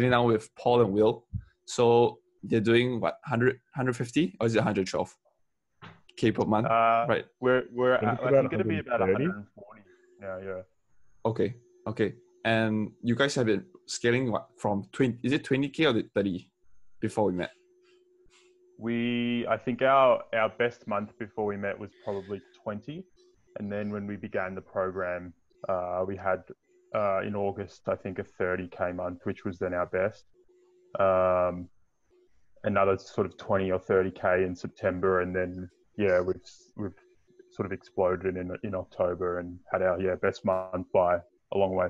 sitting down with Paul and Will. So they're doing what 100, 150 or is it 112 k per month? Uh, right. We're we're I think at, it's I about it'll be about 130. 140. Yeah, yeah. Okay. Okay. And you guys have been scaling what from 20? Is it 20k or the 30 before we met? We I think our our best month before we met was probably 20, and then when we began the program, uh, we had uh, in August I think a 30k month, which was then our best. Um, another sort of 20 or 30k in September, and then yeah, we've we've sort of exploded in in October and had our yeah best month by a long way.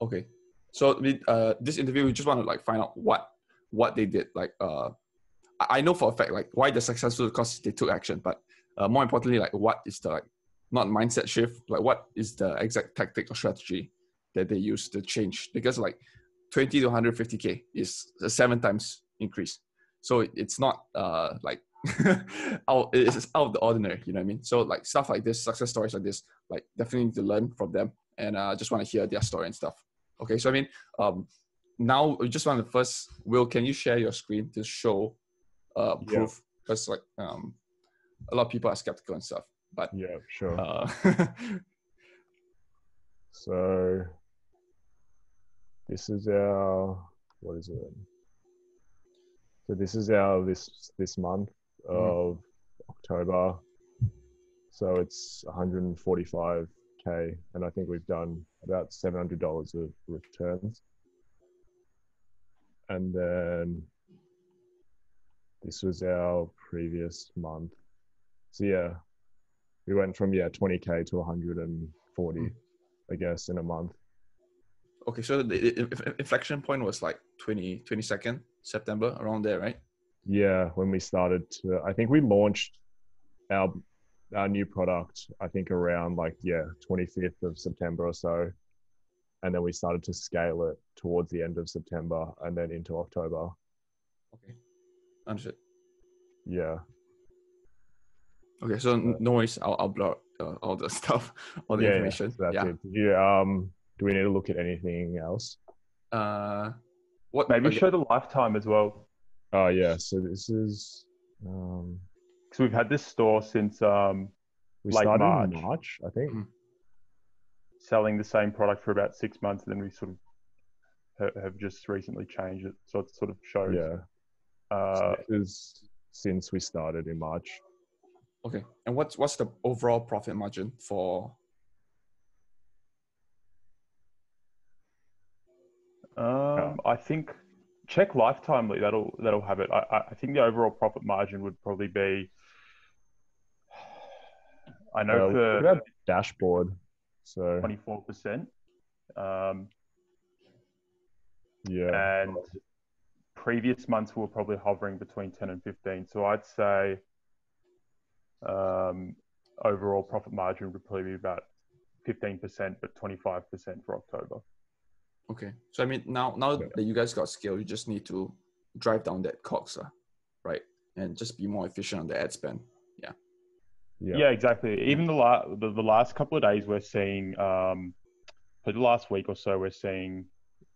Okay. So uh, this interview, we just want to like find out what what they did. Like, uh, I I know for a fact like why they're successful because they took action, but uh, more importantly, like what is the like not mindset shift? Like, what is the exact tactic or strategy that they use to change? Because like 20 to 150k is a seven times increase. So it's not uh like out it's out of the ordinary. You know what I mean? So like stuff like this, success stories like this, like definitely need to learn from them, and uh, just want to hear their story and stuff. Okay, so I mean, um, now we just want to first, Will, can you share your screen to show uh, proof? Because like um, a lot of people are skeptical and stuff. But Yeah, sure. uh, So this is our what is it? So this is our this this month hmm. of October. So it's 145k, and I think we've done about $700 of returns. And then this was our previous month. So yeah, we went from yeah 20k to 140 hmm. i guess in a month okay, so the inflection point was like 20, 22nd September, around there, right? yeah when we started to i think we launched our our new product i think around like yeah 25th of september or so and then we started to scale it towards the end of september and then into october Okay, understood. yeah Okay, so n- no worries. I'll, I'll blur uh, all the stuff, all the yeah, yeah, information. yeah. it. You, um do we need to look at anything else Uh, what? Maybe show the lifetime as well, oh yeah so this is um because we've had this store since um, we Like started March. in march i think Mm. selling the same product for about six months, and then we sort of have just recently changed it. So it sort of shows. yeah Uh, So this is since we started in March. Okay, and what's what's the overall profit margin for? Um, I think check lifetimely. That'll that'll have it. I, I- think the overall profit margin would probably be. I know Uh, for dashboard. So twenty four percent. Um, yeah, and previous months we were probably hovering between 10 and 15 so i'd say um, overall profit margin would probably be about 15% but 25% for october Okay, so I mean now now Yeah. that you guys got scale, you just need to drive down that costs, uh, right? And just be more efficient on the ad spend. yeah, yeah, exactly even the, la- the, the last couple of days we're seeing um, for the last week or so we're seeing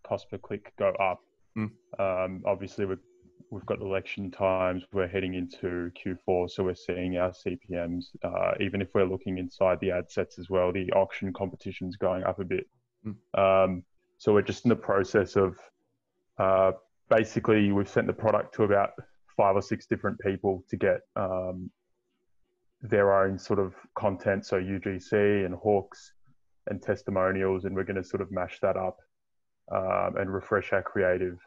cost per click go up Mm. um, obviously we've, we've got election times we're heading into q4 so we're seeing our cpms uh, even if we're looking inside the ad sets as well the auction competition's going up a bit Mm. um, so we're just in the process of uh, basically we've sent the product to about five or six different people to get um, their own sort of content so ugc and hooks and testimonials and we're going to sort of mash that up um, and refresh our creative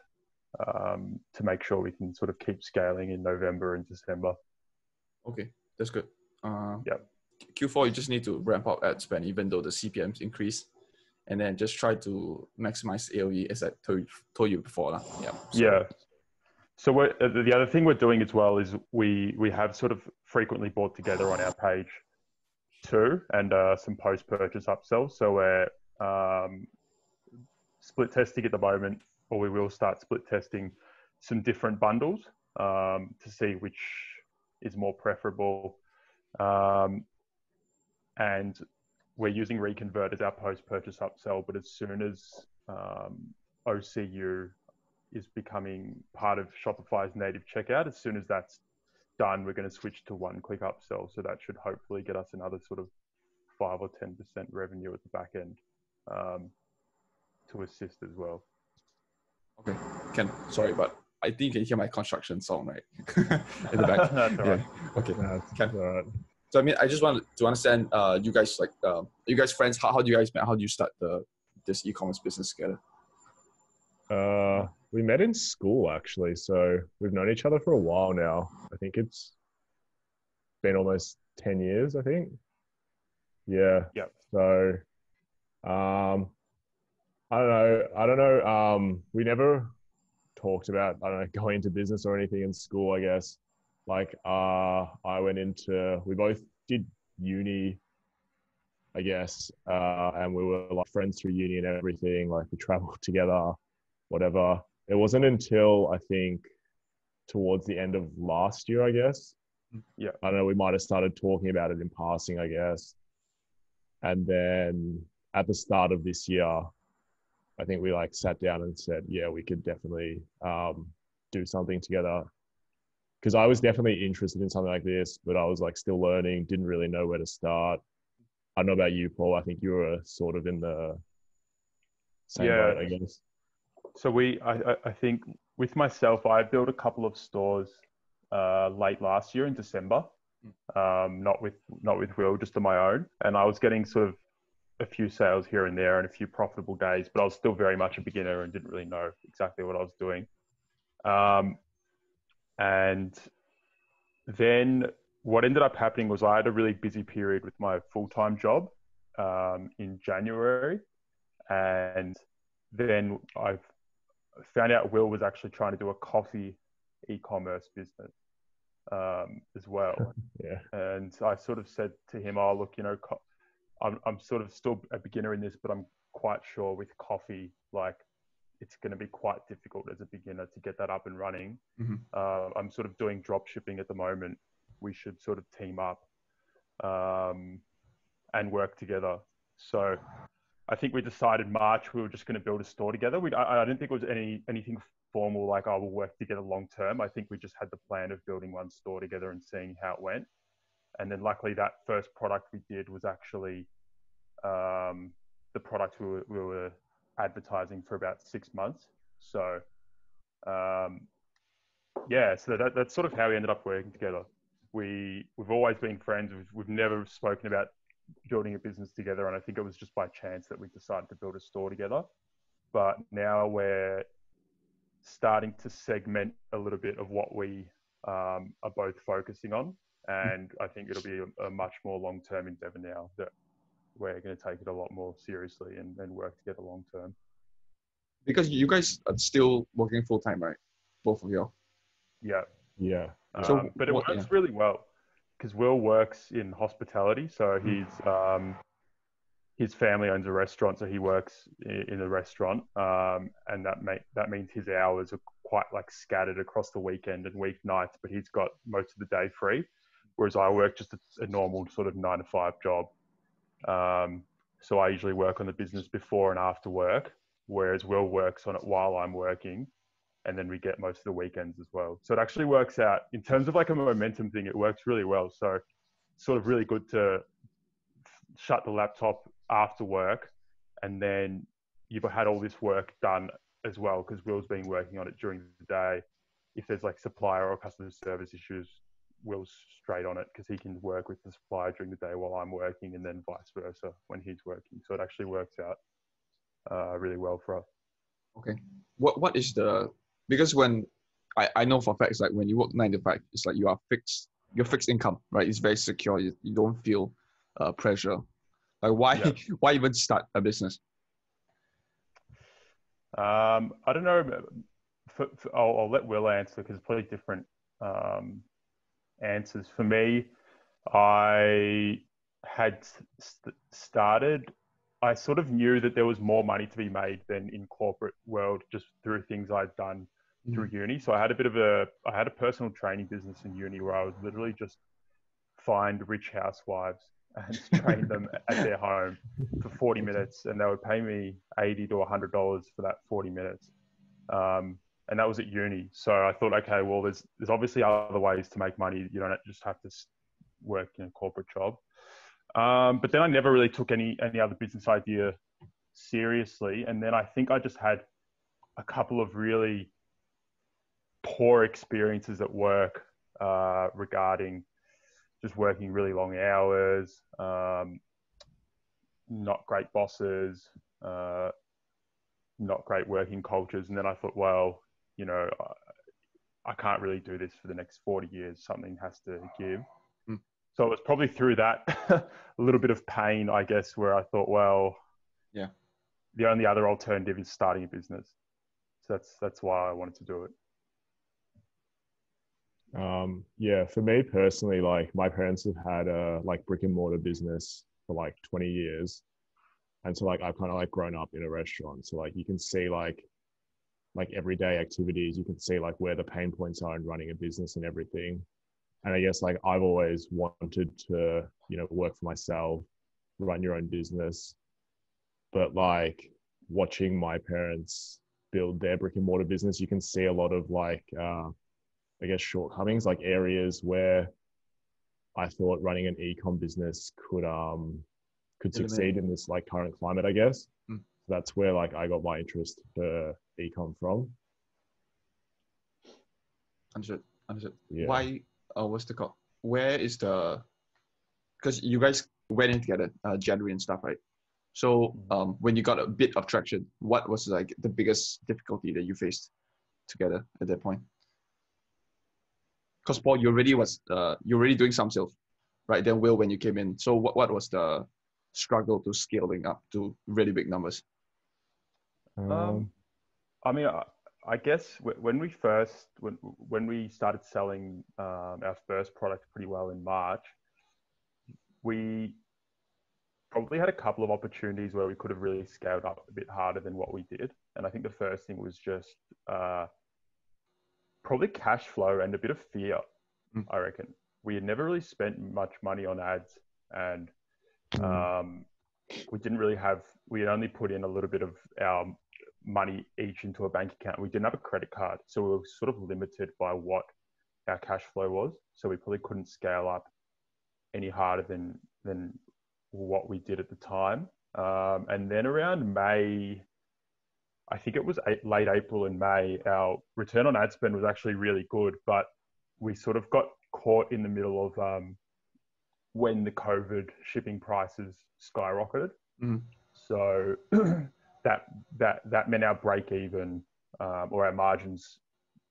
um, to make sure we can sort of keep scaling in November and December. Okay, that's good. Uh, Yep. Q4, you just need to ramp up ad spend, even though the CPMs increase, and then just try to maximize AOV, as I told you, told you before. Yeah. so- Yeah. So uh, the other thing we're doing as well is we we have sort of frequently bought together on our page too, and uh, some post purchase upsells. So we're um, split testing at the moment, or we will start split testing some different bundles um, to see which is more preferable. Um, and we're using Reconvert as our post purchase upsell, but as soon as um, OCU is becoming part of Shopify's native checkout. As soon as that's done, we're going to switch to one click upsell. So that should hopefully get us another sort of five or 10% revenue at the back end um, to assist as well. Okay, Ken, sorry, but I think you can hear my construction song, right? In the back. That's all right. Yeah. Okay. That's Can- all right. So I mean, I just want to understand, uh, you guys like, uh, you guys friends? How, how do you guys met? How do you start the this e-commerce business together? Uh, we met in school actually, so we've known each other for a while now. I think it's been almost ten years. I think. Yeah. Yep. So, um, I don't know. I don't know. Um, we never talked about I don't know going into business or anything in school. I guess. Like, uh, I went into. We both did uni. I guess, uh, and we were like friends through uni and everything. Like we traveled together whatever. It wasn't until I think towards the end of last year, I guess. Yeah. I don't know, we might have started talking about it in passing, I guess. And then at the start of this year, I think we like sat down and said, yeah, we could definitely um, do something together. Because I was definitely interested in something like this, but I was like still learning, didn't really know where to start. I don't know about you, Paul. I think you were sort of in the same Yeah. boat, I guess. So we, I, I- I think with myself, I built a couple of stores uh, late last year in December. Um, not with not with Will, just on my own, and I was getting sort of a few sales here and there and a few profitable days, but I was still very much a beginner and didn't really know exactly what I was doing. Um, and then what ended up happening was I had a really busy period with my full time job um, in January, and then I found out Will was actually trying to do a coffee e-commerce business um, as well. Yeah. And I sort of said to him, "Oh, look, you know, co- I'm I'm sort of still a beginner in this, but I'm quite sure with coffee, like it's going to be quite difficult as a beginner to get that up and running. Mhm. Uh, I'm sort of doing drop shipping at the moment. We should sort of team up um, and work together. So I think we decided March we were just going to build a store together. We, I, I didn't think it was any anything formal like I will work together long term. I think we just had the plan of building one store together and seeing how it went. And then luckily that first product we did was actually um, the product we were, we were advertising for about six months. So um, yeah, so that, that's sort of how we ended up working together. We we've always been friends. We've, we've never spoken about building a business together, and I think it was just by chance that we decided to build a store together. But now we're starting to segment a little bit of what we um, are both focusing on, and I think it'll be a, a much more long-term endeavor now that we're going to take it a lot more seriously and, and work together long term. Because you guys are still working full time, right? Both of you. Yeah. Yeah. So Um, but it what- works yeah. really well because Will works in hospitality, so Hmm. he's um, his family owns a restaurant, so he works in, in a restaurant, um, and that make, that means his hours are quite like scattered across the weekend and weeknights. But he's got most of the day free, whereas I work just a, a normal sort of nine to five job. Um, so I usually work on the business before and after work, whereas Will works on it while I'm working and then we get most of the weekends as well. So it actually works out in terms of like a momentum thing. It works really well. So sort of really good to shut the laptop after work, and then you've had all this work done as well because Will's been working on it during the day. If there's like supplier or customer service issues, Will's straight on it because he can work with the supplier during the day while I'm working, and then vice versa when he's working. So it actually works out uh, really well for us. Okay. What what is the because when I, I know for a fact it's like when you work nine to five, it's like you are fixed your fixed income, right? It's very secure. You, you don't feel uh, pressure. Like why Yeah. why even start a business? Um, I don't know. For, for, I'll, I'll let Will answer because it's probably different um, answers. For me, I had st- started. I sort of knew that there was more money to be made than in corporate world just through things I'd done through uni. So I had a bit of a I had a personal training business in uni where I would literally just find rich housewives and train them at their home for 40 minutes and they would pay me 80 to 100 dollars for that 40 minutes um, and that was at uni. So I thought, okay, well, there's there's obviously other ways to make money. You don't just have to work in a corporate job. Um, but then I never really took any any other business idea seriously, and then I think I just had a couple of really poor experiences at work uh, regarding just working really long hours, um, not great bosses, uh, not great working cultures. And then I thought, well, you know, I, I can't really do this for the next 40 years. Something has to give. Mm. So it was probably through that a little bit of pain, I guess, where I thought, well, yeah, the only other alternative is starting a business. So that's that's why I wanted to do it. Um, yeah, for me personally, like my parents have had a like brick and mortar business for like 20 years. And so like I've kind of like grown up in a restaurant. So like you can see like like everyday activities, you can see like where the pain points are in running a business and everything. And I guess like I've always wanted to, you know, work for myself, run your own business. But like watching my parents build their brick and mortar business, you can see a lot of like uh I guess shortcomings, like areas where I thought running an ecom business could um could succeed in this like current climate, I guess. Mm. That's where like I got my interest for ecom from. Understood. Understood. Yeah. Why? Uh, what's the call? Where is the? Because you guys went in together, uh, January and stuff, right? So um, when you got a bit of traction, what was like the biggest difficulty that you faced together at that point? Because Paul, you already was uh, you already doing some sales, right? Then Will, when you came in, so what, what was the struggle to scaling up to really big numbers? Um, I mean, I, I guess when we first when when we started selling um, our first product pretty well in March, we probably had a couple of opportunities where we could have really scaled up a bit harder than what we did. And I think the first thing was just uh, probably cash flow and a bit of fear. Mm. I reckon we had never really spent much money on ads, and Mm. um, we didn't really have. We had only put in a little bit of our money each into a bank account. We didn't have a credit card, so we were sort of limited by what our cash flow was. So we probably couldn't scale up any harder than than what we did at the time. Um, and then around May, I think it was eight, late April and May, our return on ad spend was actually really good, but we sort of got caught in the middle of um, when the COVID shipping prices skyrocketed. Mhm. So that that that meant our break even um, or our margins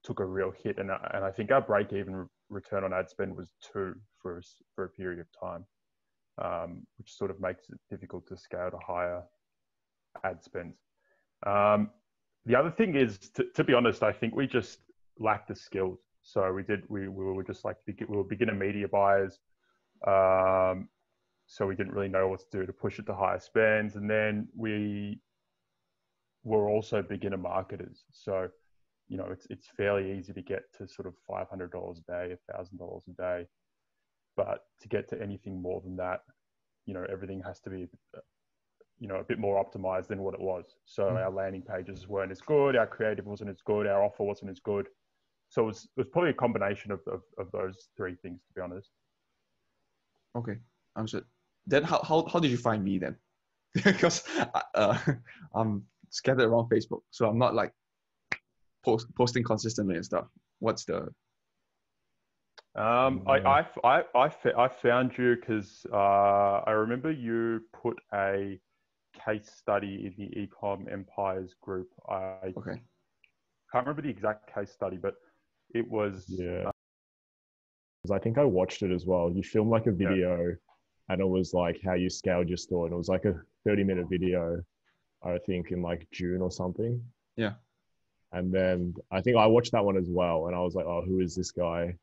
took a real hit, and I- and I think our break even re- return on ad spend was two for for a period of time, um, which sort of makes it difficult to scale to higher ad spends. Um, the other thing is, to, to be honest, I think we just lacked the skills. So we did we, we were just like we were beginner media buyers. Um, so we didn't really know what to do to push it to higher spends. And then we were also beginner marketers. So, you know, it's, it's fairly easy to get to sort of $500 a day, $1,000 a day. But to get to anything more than that, you know, everything has to be, you know, a bit more optimized than what it was. So Mm. our landing pages weren't as good, our creative wasn't as good, our offer wasn't as good. So it was, it was probably a combination of, of, of those three things, to be honest. Okay, understood. Then how, how, how did you find me then? because uh, I'm scattered around Facebook, so I'm not like post, posting consistently and stuff. What's the Um, I, I, I, I, I found you because uh, I remember you put a case study in the Ecom Empires group. I okay? can't remember the exact case study, but it was Yeah. Yeah. 'Cause I think I watched it as well. You filmed like a video and it was like how you scaled your store. And it was like a 30 minute video, I think in like June or something. Yeah. And then I think I watched that one as well. And I was like, oh, who is this guy?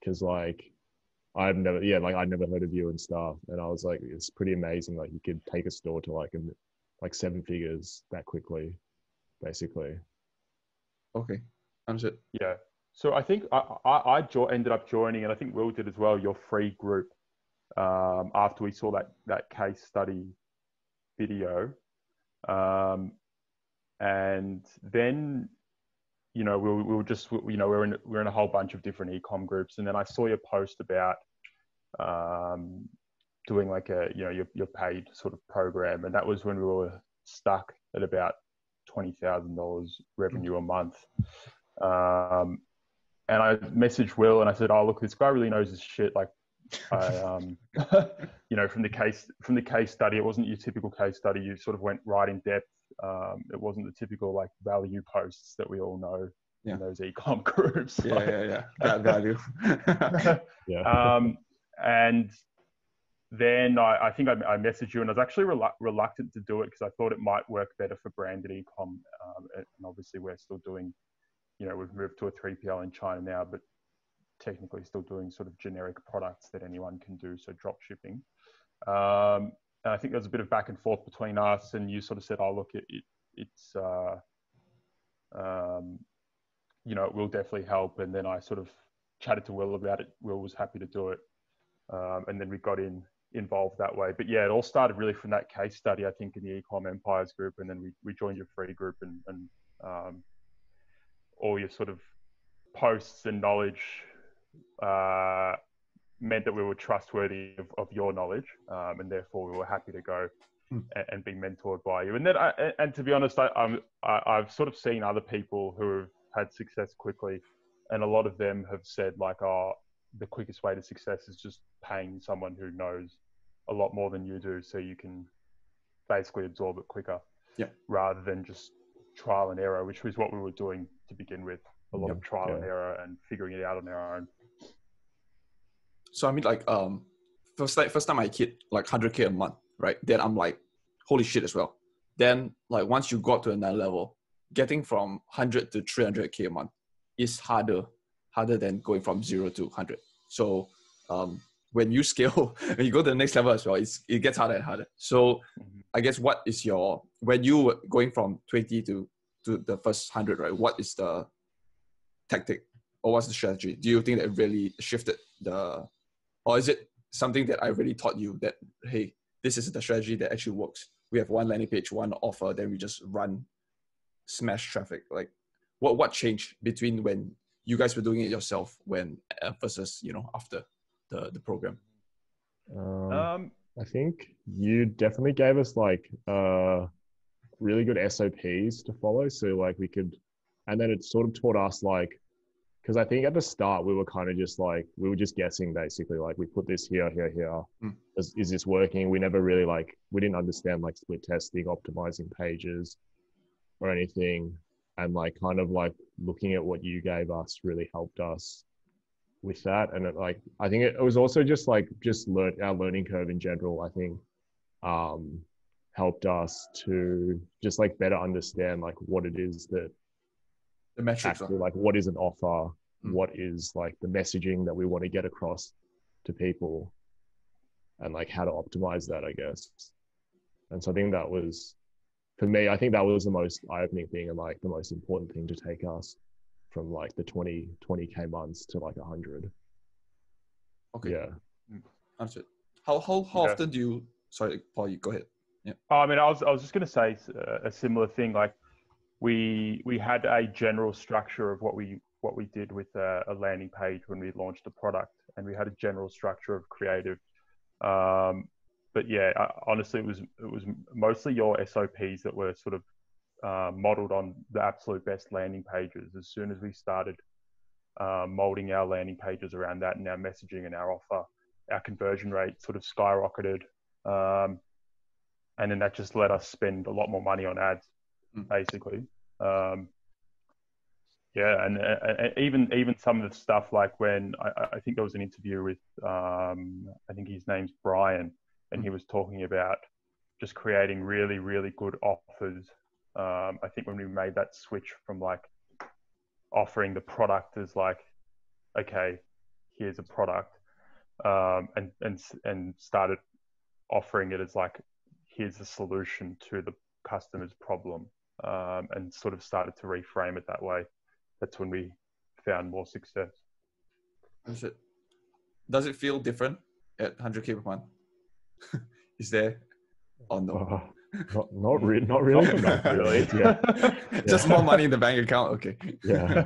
Because like, I've never, yeah, like I'd never heard of you and stuff. And I was like, it's pretty amazing. Like you could take a store to like, a, like seven figures that quickly, basically. Okay, understood. yeah. So I think I, I, I jo- ended up joining, and I think Will did as well, your free group um, after we saw that, that case study video. Um, and then you know, we were, we just, you know, we're in, we're in a whole bunch of different ecom groups. And then I saw your post about um, doing like a, you know, your, your paid sort of program. And that was when we were stuck at about $20,000 revenue a month. Um, and I messaged Will and I said, "Oh, look, this guy really knows his shit. Like, I, um, you know, from the case from the case study, it wasn't your typical case study. You sort of went right in depth. Um, it wasn't the typical like value posts that we all know Yeah. in those ecom groups. Yeah, Like, yeah, yeah. That value. Yeah. um, and then I, I think I, I messaged you, and I was actually relu- reluctant to do it because I thought it might work better for branded ecom. Um, and obviously, we're still doing, you know, we've moved to a 3PL in China now, but technically still doing sort of generic products that anyone can do, so drop shipping. Um, and I think there was a bit of back and forth between us, and you sort of said, "Oh, look, it, it it's." Uh, um, you know, it will definitely help. And then I sort of chatted to Will about it. Will was happy to do it. Um, and then we got in involved that way. But yeah, it all started really from that case study, I think, in the Ecom Empires group. And then we, we joined your free group and, and um, all your sort of posts and knowledge uh, meant that we were trustworthy of, of your knowledge. Um, and therefore we were happy to go Hmm. and, and be mentored by you. And then, I, and- to be honest, I, I'm, I, I've sort of seen other people who have had success quickly, and a lot of them have said like, "Oh, the quickest way to success is just paying someone who knows a lot more than you do, so you can basically absorb it quicker." Yeah. Rather than just trial and error, which was what we were doing to begin with, a lot Yep, of trial and error and figuring it out on our own. So I mean, like, um, first like first time I hit like hundred k a month, right? Then I'm like, holy shit as well. Then like once you got to another level, getting from hundred to three hundred k a month is harder, harder than going from zero to hundred. So um, when you scale, when you go to the next level as well, it's it gets harder and harder. So Mhm. I guess what is your when you were going from twenty to to the first hundred, right? What is the tactic or what's the strategy? Do you think that really shifted the or is it something that I really taught you that hey, this is the strategy that actually works? We have one landing page, one offer, then we just run smash traffic. Like, what what changed between when you guys were doing it yourself when uh, versus you know after the the program? Um, Um, I think you definitely gave us like uh, really good SOPs to follow. So like we could, and then it sort of taught us like, because I think at the start we were kind of just like we were just guessing basically like we put this here, here, here. Mm. Is, is this working? We never really like we didn't understand like split testing, optimizing pages, or anything, and like kind of like looking at what you gave us really helped us with that and it, like i think it, it was also just like just learn our learning curve in general i think um helped us to just like better understand like what it is that The metrics. actually like what is an offer Mm. what is like the messaging that we want to get across to people and like how to optimize that i guess and so i think that was for me i think that was the most eye-opening thing and like the most important thing to take us from like the 20 20k months to like 100 Okay, yeah understood. How how how Yeah. often do you? Sorry, Paul, you go ahead. Oh, I mean, I was I was just going to say uh, a similar thing. Like we we had a general structure of what we what we did with a, a landing page when we launched the product, and we had a general structure of creative. Um, but yeah, I, honestly, it was it was mostly your SOPs that were sort of uh, modeled on the absolute best landing pages. As soon as we started uh, molding our landing pages around that and our messaging and our offer, our conversion rate sort of skyrocketed. Um, and then that just let us spend a lot more money on ads, Mm. basically. Um, yeah, and, uh, and even even some of the stuff like when I, I think there was an interview with um, I think his name's Brian, and he was talking about just creating really really good offers. Um, I think when we made that switch from like offering the product as like, okay, here's a product, um, and and and started offering it as like here's a solution to the customer's problem um, and sort of started to reframe it that way that's when we found more success Understood. Does it feel different at 100k per month? Is there? Oh no. Not not, re- not really. Not really. Yeah. Just more money in the bank account. Okay. Yeah.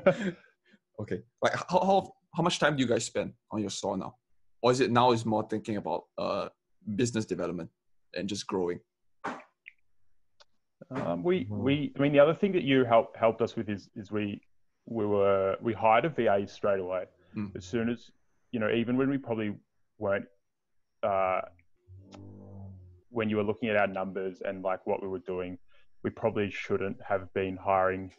Okay. Like how, how how much time do you guys spend on your store now? Or is it now is more thinking about uh business development and just growing? Um, we we I mean the other thing that you helped helped us with is is we we were we hired a VA straight away Mm. as soon as you know even when we probably weren't uh, when you were looking at our numbers and like what we were doing we probably shouldn't have been hiring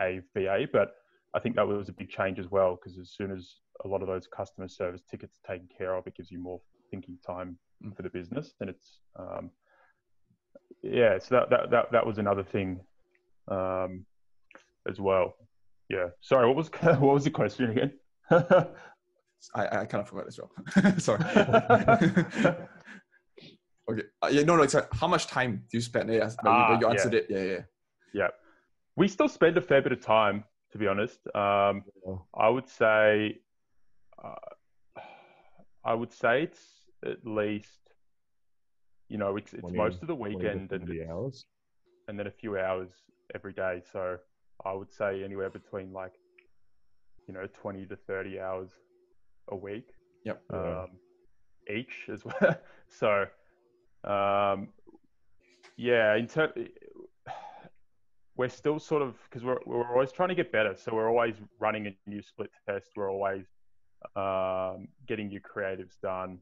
a VA but I think that was a big change as well because as soon as a lot of those customer service tickets are taken care of it gives you more thinking time Mm. for the business and it's um, yeah, so that, that, that, that was another thing um, as well. Yeah. Sorry, what was what was the question again? I, I kind of forgot as well. Sorry. okay. Uh, yeah, no, no. It's like, how much time do you spend? Yeah, you, Ah, you yeah. answered it. Yeah, yeah. yeah. We still spend a fair bit of time, to be honest. Um, Yeah. I would say, uh, I would say it's at least, you know, it's it's 20 most of the weekend and hours. and then a few hours every day. So I would say anywhere between like, you know, 20 to 30 hours a week Yep. Yeah. um, each as well. so, um, yeah, in ter- we're still sort of because we're we're always trying to get better. So we're always running a new split test. We're always um, getting new creatives done.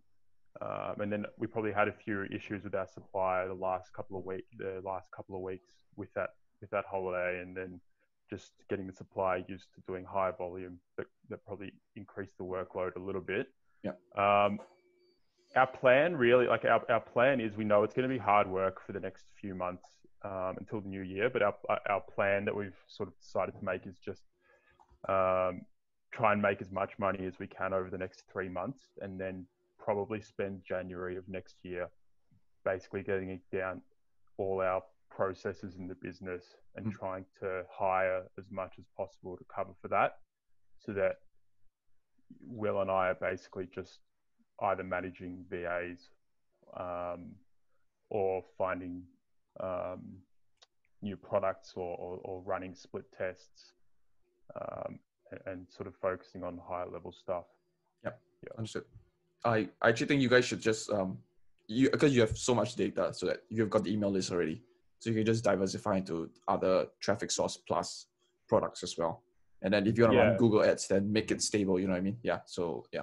Um, and then we probably had a few issues with our supplier the last couple of week, the last couple of weeks with that with that holiday, and then just getting the supplier used to doing high volume that, that probably increased the workload a little bit. Yeah. Um, our plan really, like our, our plan is we know it's going to be hard work for the next few months um, until the new year, but our, our plan that we've sort of decided to make is just um, try and make as much money as we can over the next three months and then probably spend January of next year basically getting down all our processes in the business and Mm. trying to hire as much as possible to cover for that so that Will and I are basically just either managing VAs um, or finding um, new products or, or, or running split tests um, and, and sort of focusing on higher level stuff. Yeah. Understood. I, I actually think you guys should just um you because you have so much data so that you've got the email list already. So you can just diversify into other traffic source plus products as well. And then if you want to Yeah. run Google ads, then make it stable, you know what I mean? Yeah. So yeah.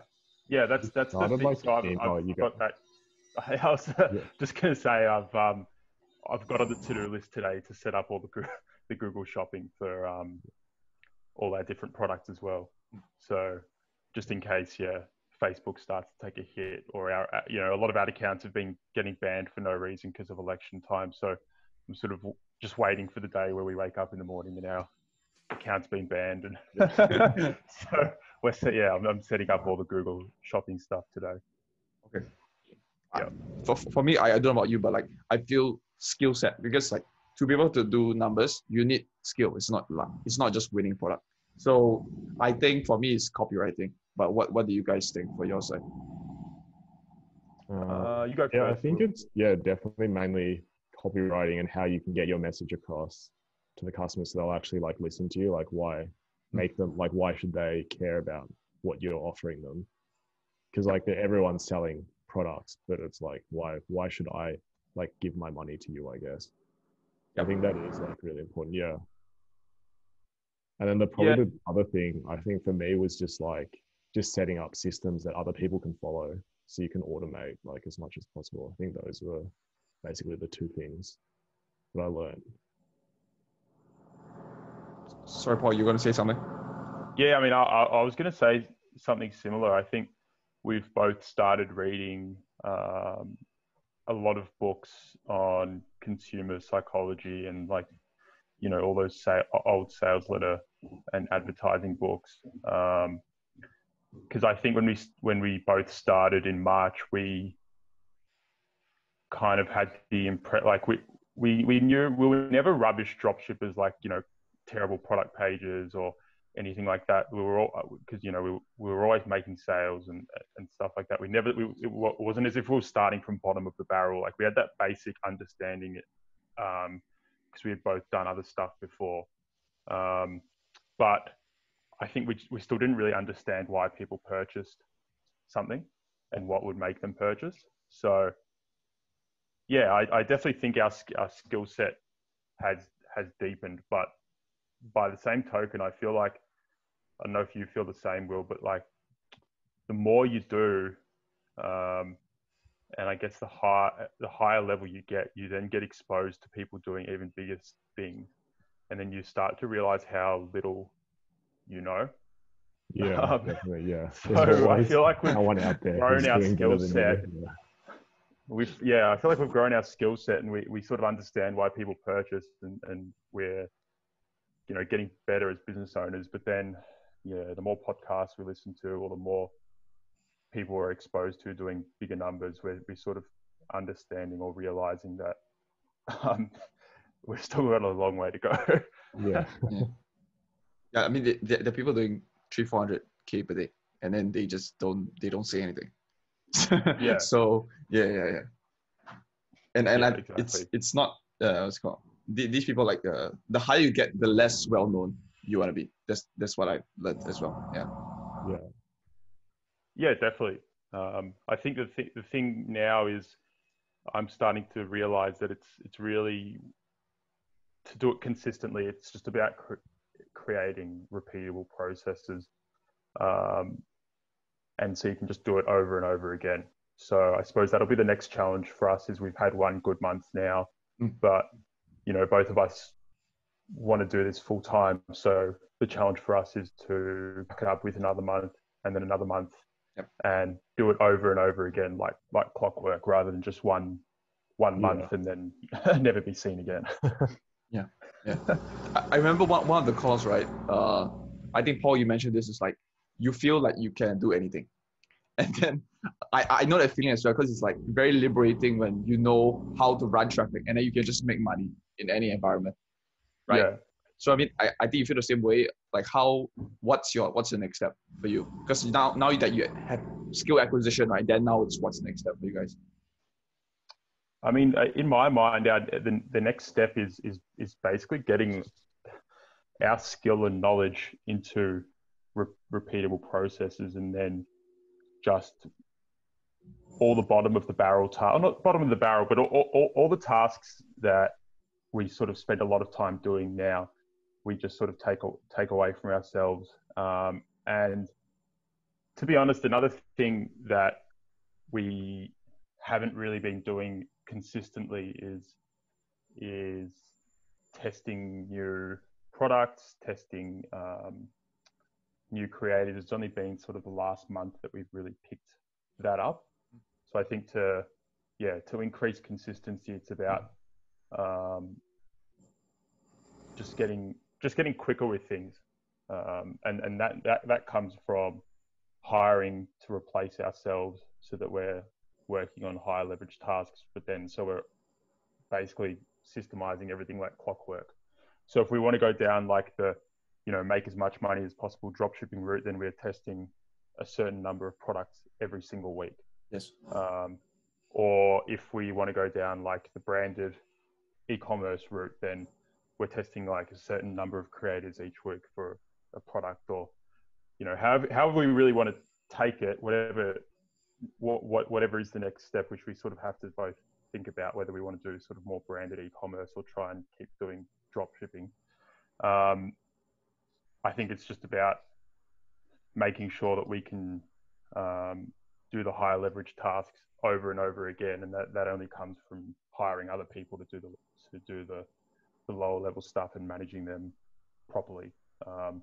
Yeah, that's that's the thing. So I've, I've Oh, you got go. that. I was just going to say I've um I've got on the to do list today to set up all the the Google Shopping for um all our different products as well. So just in case, yeah, Facebook starts to take a hit, or our uh, you know a lot of ad accounts have been getting banned for no reason because of election time. So I'm sort of just waiting for the day where we wake up in the morning and our account's been banned, and so we're set, yeah, I'm, I'm setting up all the Google Shopping stuff today. Okay. Yeah. For, for me, I, I don't know about you, but like I feel skill set because like to be able to do numbers, you need skill. It's not luck. It's not just winning product. So I think for me, it's copywriting. But what what do you guys think for your side? Uh, Uh, you go yeah, I think Will. it's yeah, definitely mainly copywriting and how you can get your message across to the customers so they'll actually like listen to you. Like why make them like why should they care about what you're offering them? Because like everyone's selling products, but it's like why why should I like give my money to you? I guess. I think that is like really important. Yeah. And then the probably Yeah. the other thing I think for me was just like just setting up systems that other people can follow so you can automate like as much as possible. I think those were basically the two things that I learned. Sorry, Paul, you're gonna say something? Yeah, I mean, I, I I was going to say something similar. I think we've both started reading um, a lot of books on consumer psychology and like, you know, all those sa- old sales letter and advertising books. Because I think when we when we both started in March, we kind of had the impression like we we we knew we were never rubbish dropshippers like you know terrible product pages or anything like that. We were all because you know we, we were always making sales and and stuff like that. We never we, it wasn't as if we were starting from bottom of the barrel. Like we had that basic understanding because we had both done other stuff before. Um, but I think we we still didn't really understand why people purchased something and what would make them purchase. So yeah, I, I definitely think our our skill set has has deepened, but by the same token, I feel like I don't know if you feel the same, Will, but like the more you do, um, and I guess the high the higher level you get, you then get exposed to people doing even bigger things, and then you start to realize how little you know. Yeah, Um, definitely. Yeah. so I feel like we've out there grown our skill set. Yeah. We've yeah, I feel like we've grown our skill set and we, we sort of understand why people purchase and, and we're you know getting better as business owners. But then yeah, the more podcasts we listen to or the more people are exposed to doing bigger numbers, we're we sort of understanding or realizing that um, we've still got a long way to go. Yeah. Yeah, I mean, the, the, the people doing three, four hundred k per day, and then they just don't they don't say anything. Yeah. So yeah, yeah, yeah. And and Yeah, I, it's exactly. it's not uh, what's called the, these people like uh, the higher you get, the less well known you want to be. That's that's what I learned as well. Yeah. Yeah. Yeah, definitely. Um, I think the th- the thing now is I'm starting to realize that it's it's really to do it consistently. It's just about cr- creating repeatable processes, um, and so you can just do it over and over again. So I suppose that'll be the next challenge for us. Is we've had one good month now, Mm. but you know both of us want to do this full time. So the challenge for us is to back it up with another month and then another month Yep. and do it over and over again, like like clockwork, rather than just one one Yeah. month and then never be seen again. Yeah. I, I remember one, one of the calls, right? Uh, I think Paul, you mentioned this is like you feel like you can do anything, and then I, I know that feeling as well because it's like very liberating when you know how to run traffic and then you can just make money in any environment, right? Yeah. So I mean, I, I think you feel the same way. Like how, what's your what's the next step for you? Because now now that you have skill acquisition, right? Then now it's what's the next step for you guys? I mean, uh, in my mind, our, the the next step is is is basically getting our skill and knowledge into re- repeatable processes, and then just all the bottom of the barrel task, not bottom of the barrel, but all, all, all the tasks that we sort of spend a lot of time doing now, we just sort of take take away from ourselves. Um, and to be honest, another thing that we haven't really been doing consistently is is testing new products, testing um, new creatives. It's only been sort of the last month that we've really picked that up. So I think to yeah to increase consistency, it's about um, just getting just getting quicker with things, um, and and that, that that comes from hiring to replace ourselves so that we're working on high leverage tasks, but then so we're basically systemizing everything like clockwork. So if we want to go down like the, you know, make as much money as possible dropshipping route, then we're testing a certain number of products every single week. Yes. Um, or if we want to go down like the branded e-commerce route, then we're testing like a certain number of creators each week for a product or, you know, however, however we really want to take it, whatever what, what whatever is the next step, which we sort of have to both think about whether we want to do sort of more branded e-commerce or try and keep doing drop shipping. Um, I think it's just about making sure that we can um, do the higher leverage tasks over and over again, and that, that only comes from hiring other people to do the to do the, the lower level stuff and managing them properly. Um,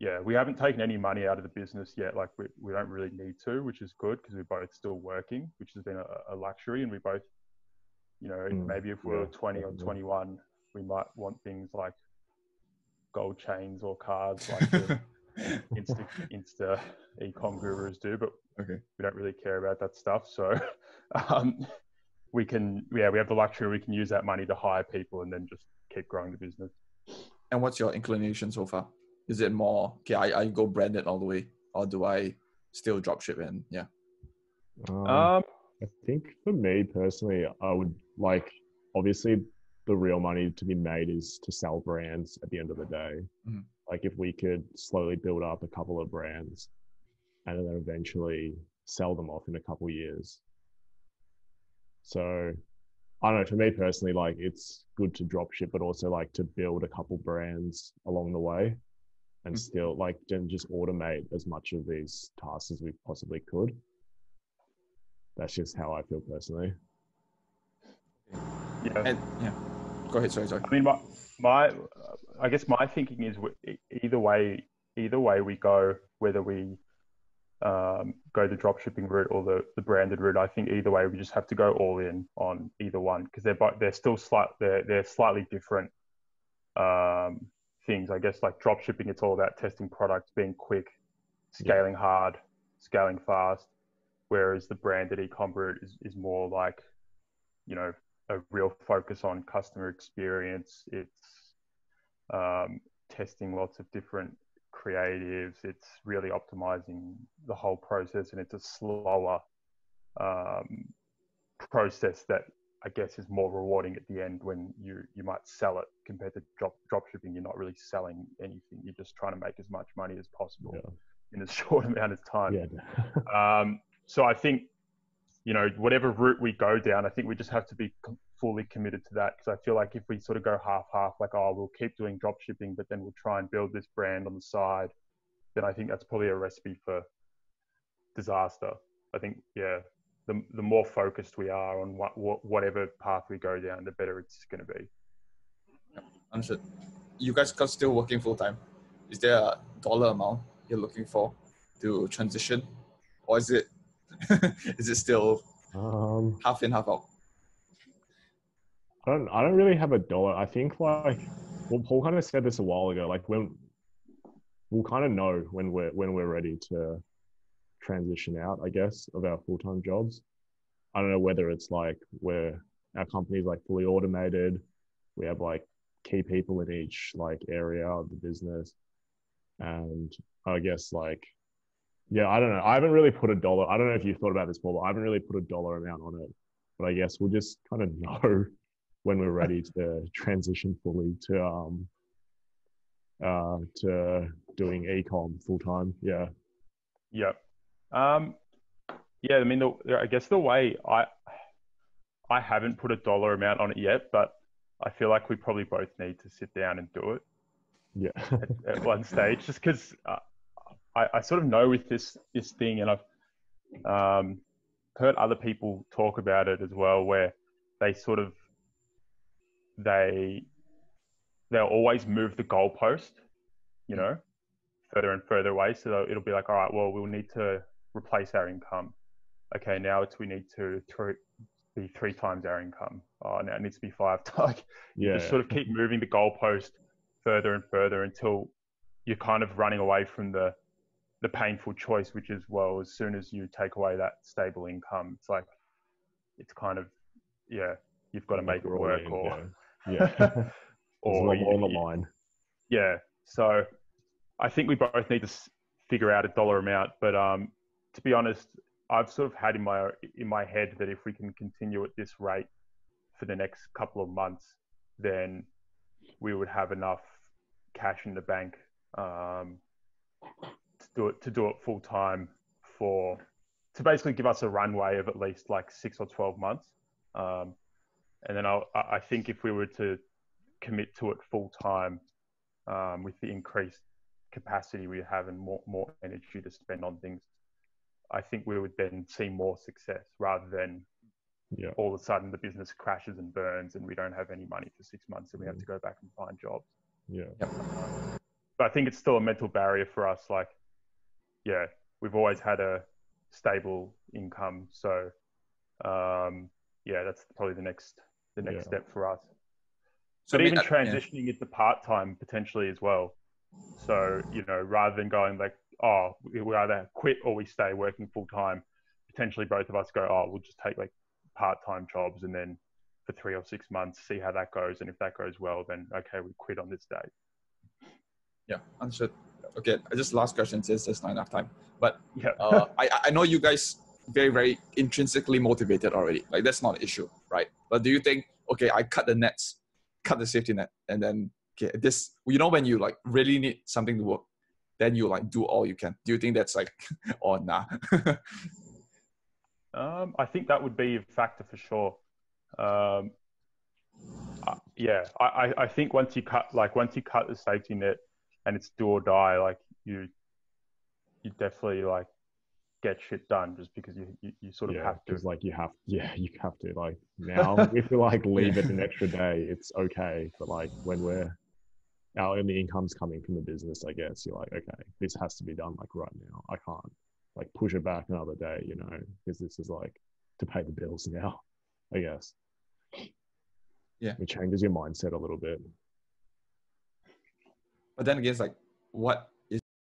yeah, we haven't taken any money out of the business yet. Like we, we don't really need to, which is good because we're both still working, which has been a, a luxury. And we both, you know, Mm, maybe if we we're yeah, 20 or definitely. 21, we might want things like gold chains or cards like the Insta, Insta ecom gurus do, but Okay. we don't really care about that stuff. So um, we can, yeah, we have the luxury. We can use that money to hire people and then just keep growing the business. And what's your inclination so far? Is it more okay? I, I go branded all the way, or do I still dropship and yeah? Um, Um, I think for me personally, I would like obviously the real money to be made is to sell brands at the end of the day. Mhm. Like if we could slowly build up a couple of brands and then eventually sell them off in a couple years. So I don't know, for me personally, like it's good to drop ship, but also like to build a couple brands along the way and Mhm. still like then just automate as much of these tasks as we possibly could. That's just how I feel personally. Yeah. And yeah, go ahead. Sorry, sorry. I mean, my, my, I guess my thinking is w- e- either way, either way we go, whether we um, go the drop shipping route or the, the branded route, I think either way we just have to go all in on either one because they're both they're still slight they're they're slightly different um, things. I guess like drop shipping, it's all about testing products, being quick, scaling hard, scaling fast, whereas the branded e-com route is, is more like, you know, a real focus on customer experience. It's um, testing lots of different creatives. It's really optimizing the whole process, and it's a slower um, process that I guess is more rewarding at the end when you you might sell it compared to drop drop shipping. You're not really selling anything. You're just trying to make as much money as possible Yeah. in a short amount of time. Yeah. Um, so I think, you know, whatever route we go down, I think we just have to be fully committed to that. Because I feel like if we sort of go half half, like, oh, we'll keep doing drop shipping, but then we'll try and build this brand on the side, then I think that's probably a recipe for disaster. I think, yeah, the, the more focused we are on what, what whatever path we go down, the better it's going to be. Understood. You guys are still working full time. Is there a dollar amount you're looking for to transition, or is it is it still um, half in, half out? I don't. I don't really have a dollar. I think like well, Paul kind of said this a while ago. Like when we'll kind of know when we're when we're ready to transition out. I guess of our full time jobs. I don't know whether it's like where our company's like fully automated. We have like key people in each like area of the business, and I guess like yeah, I don't know. I haven't really put a dollar. I don't know if you thought about this, Paul. But I haven't really put a dollar amount on it. But I guess we'll just kind of know when we're ready to transition fully to um uh to doing ecom full time. Yeah. Yep. Um, yeah, I mean, the, I guess the way I I haven't put a dollar amount on it yet, but I feel like we probably both need to sit down and do it Yeah. at, at one stage, just because uh, I, I sort of know with this this thing, and I've um, heard other people talk about it as well, where they sort of they they'll always move the goalpost, you know, further and further away. So it'll be like, all right, well, we'll need to replace our income. Okay, now it's we need to thr be three times our income. Oh, now it needs to be five. like yeah. just sort of keep moving the goalpost further and further until you're kind of running away from the the painful choice, which is well, as soon as you take away that stable income, it's like it's kind of yeah, you've got to make it work, in, or yeah. yeah. Or you- on the line. yeah. So I think we both need to figure out a dollar amount. But um, to be honest, I've sort of had in my in my head that if we can continue at this rate for the next couple of months, then we would have enough cash in the bank um, to do it to do it full time for to basically give us a runway of at least like six or twelve months. Um, and then I'll, I think if we were to commit to it full time um, with the increased capacity we have and more, more energy to spend on things, I think we would then see more success rather than Yeah. all of a sudden the business crashes and burns and we don't have any money for six months and we have Mm. to go back and find jobs. Yeah. But I think it's still a mental barrier for us. Like, yeah, we've always had a stable income, so um, yeah, that's probably the next the next Yeah. step for us. So but I mean, even uh, yeah. transitioning into part time potentially as well. So you know, rather than going like, oh, we either quit or we stay working full time, potentially both of us go, oh, we'll just take like part time jobs and then for three or six months see how that goes, and if that goes well, then okay, we quit on this date. Yeah, understood. Okay, just last question since there's not enough time. But Yeah. uh, I I know you guys very very intrinsically motivated already. Like that's not an issue, right? But do you think okay, I cut the nets cut the safety net and then okay, this you know when you like really need something to work, then you like do all you can. Do you think that's like or nah? Um, I think that would be a factor for sure. Um, uh, yeah, I, I, I think once you cut like once you cut the safety net and it's do or die, like you you definitely like get shit done just because you you, you sort of yeah, have to. because like you have, yeah, you have to like now. if you like leave it an extra day, it's okay. But like when we're our only income's coming from the business, I guess you're like, okay, this has to be done like right now. I can't like push it back another day, you know, because this is like to pay the bills now. I guess. Yeah. It changes your mindset a little bit. but then again, it's like what